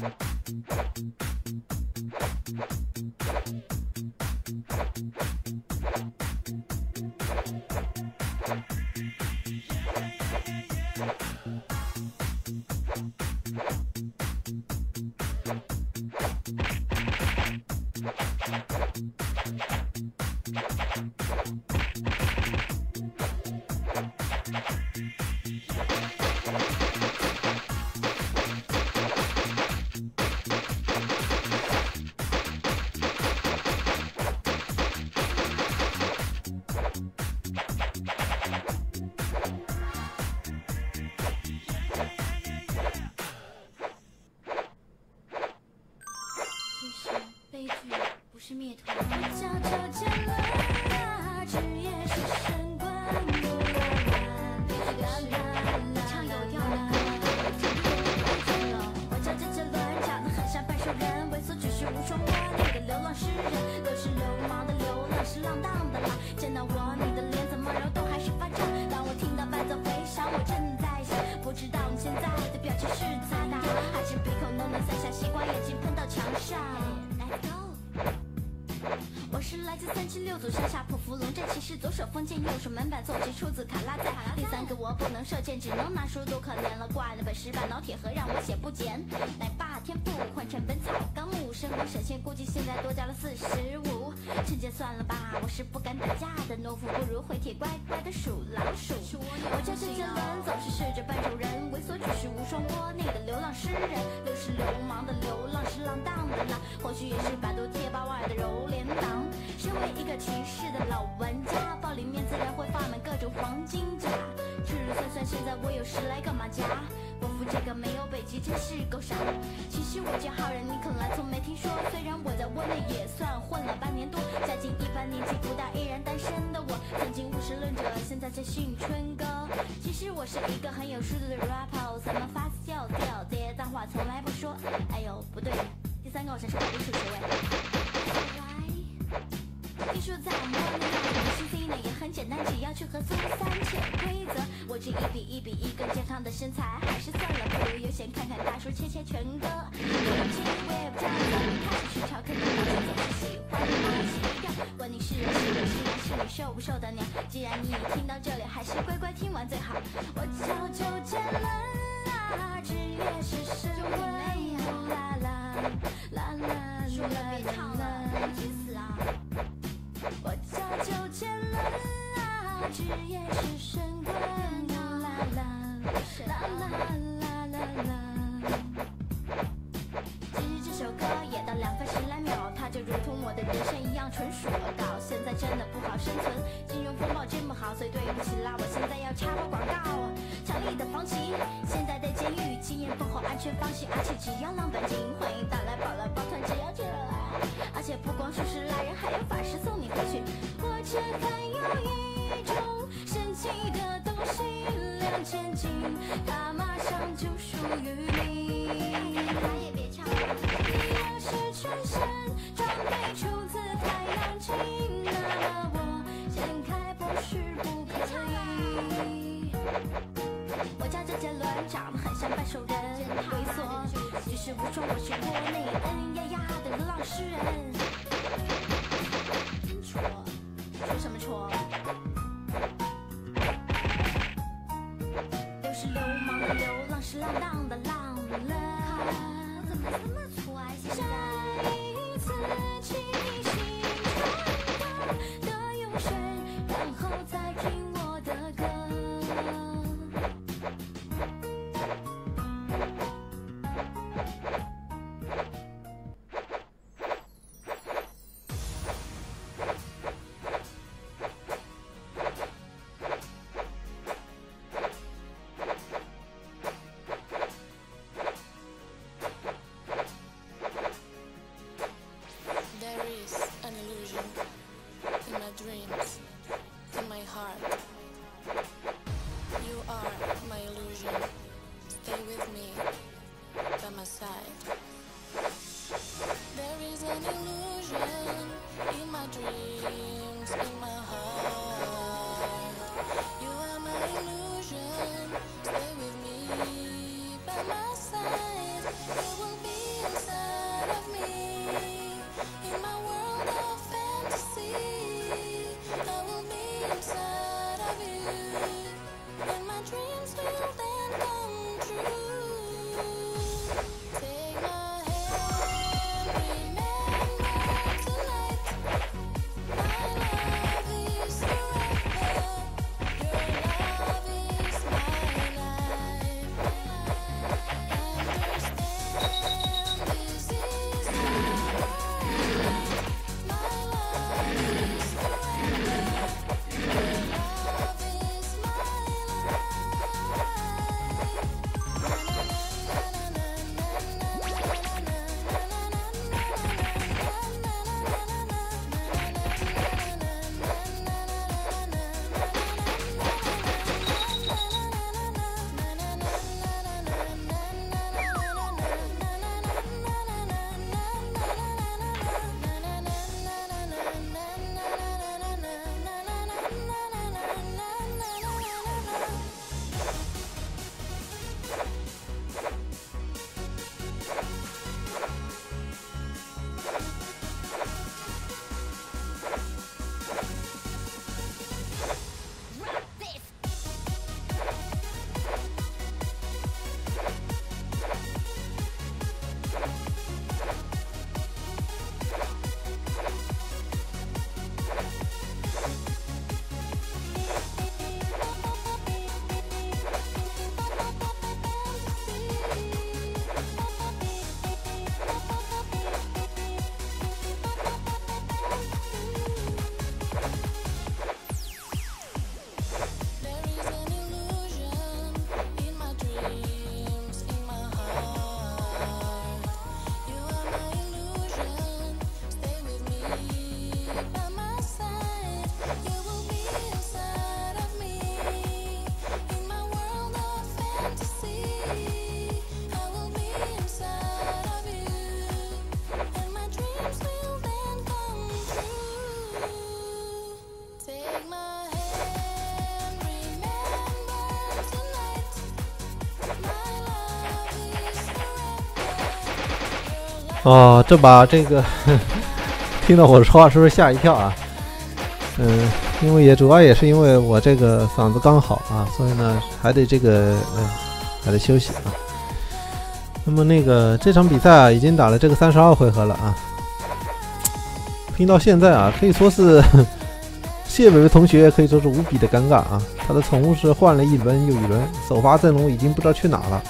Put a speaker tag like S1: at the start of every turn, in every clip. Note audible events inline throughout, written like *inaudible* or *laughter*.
S1: Mm-hmm. 三七六组向下破其实，左手封建，右手门板坐骑，出自卡拉赞。第三个我不能射箭，只能拿书读可怜了，怪了本石板老铁盒让我写不简。奶爸天赋换成本草纲目，生活神仙估计现在多加了四十五。趁节算了吧，我是不敢打架的懦夫，不如回帖乖乖的数老鼠。我叫周杰伦，总是试着扮兽人，猥琐只是无双窝内的流浪诗人，又是流氓的流浪，是浪荡的浪，或许也是百度贴吧外的柔脸党。身为一个骑士的老玩家，暴里面自然会放满各种黄金甲。吃吃算算，现在我有十来个马甲。国服这个没有北极真是够傻。其实我叫浩然，你可能从没听说。虽然我在窝内也算混了半年多，家境一般，年纪不大，依然单身的我，曾经无神论者，现在在训春哥。其实我是一个很有素质的 rapper，怎么发笑掉，跌脏话从来不说。哎呦，不对，第三个我才是考虑数学位。艺术在简单，只要去和苏三潜规则。我这一比一比一更健康的身材，还是算了，不如悠闲看看大叔切切全歌。如今我也不知道怎么开始去朝，可能我总是喜欢。马戏调。管你是人是鬼是羊是你受不受得了？既然你听到这里，还是乖乖听完最好。我叫周杰伦啊，职业是神棍。啦啦啦啦啦啦啦，急死啊！只也是两千斤，它马上就属于你。啥也别唱了。你要是全身装备出自太阳镜，那么我掀开不是不可以。我叫周杰伦，长得很像半兽人，猥琐只是无双，我是窝内嗯呀呀的流浪诗人。真戳，戳什么戳？
S2: are my illusion. Stay with me, by my side. There is an illusion in my dreams, in my heart. You are my illusion. Stay with me, by my side. You will be inside of me, in my world of fantasy. I will be inside of you.
S3: Take my 哦，这把这个 *laughs* 听到我说话是不是吓一跳啊？嗯，因为也主要也是因为我这个嗓子刚好啊，所以呢还得这个嗯还得休息啊。那么那个这场比赛啊，已经打了这个三十二回合了啊，拼到现在啊，可以说是 *laughs* 谢伟伟同学可以说是无比的尴尬啊。他的宠物是换了一轮又一轮，首发阵容已经不知道去哪了。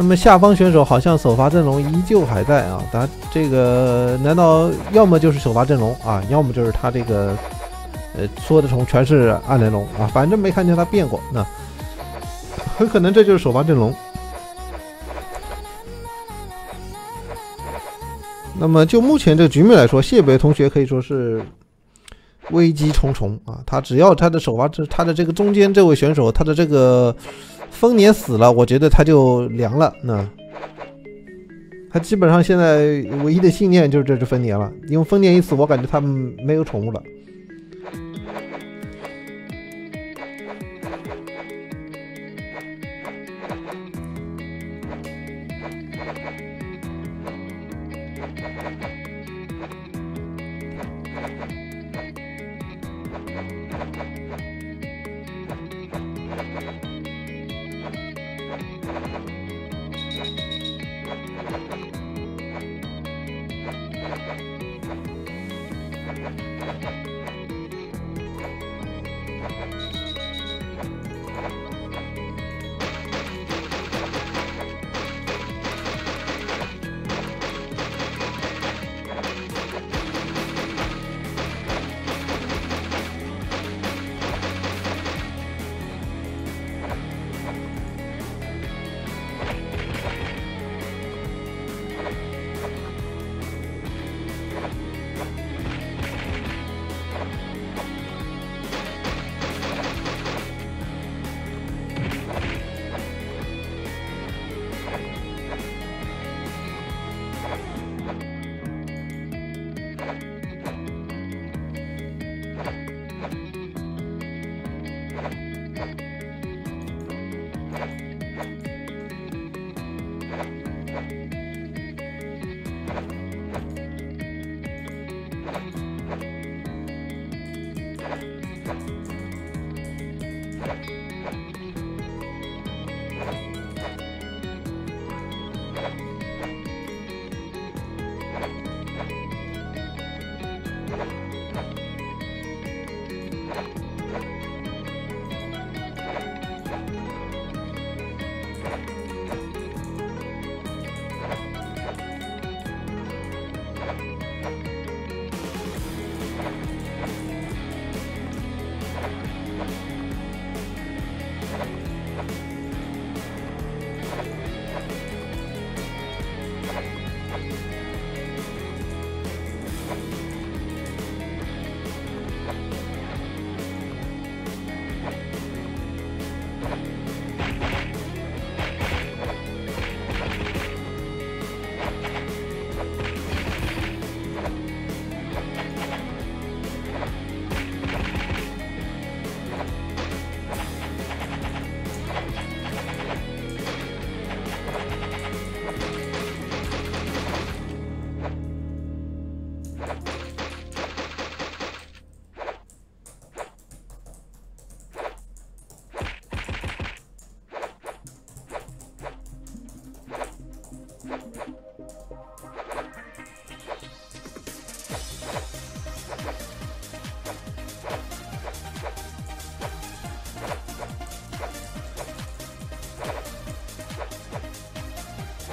S3: 那么下方选手好像首发阵容依旧还在啊，他这个难道要么就是首发阵容啊，要么就是他这个呃说的宠全是暗联龙啊，反正没看见他变过，那很可能这就是首发阵容。那么就目前这个局面来说，谢北同学可以说是危机重重啊！他只要他的首发这他的这个中间这位选手，他的这个丰年死了，我觉得他就凉了。那他基本上现在唯一的信念就是这只丰年了，因为丰年一死，我感觉他们没有宠物了。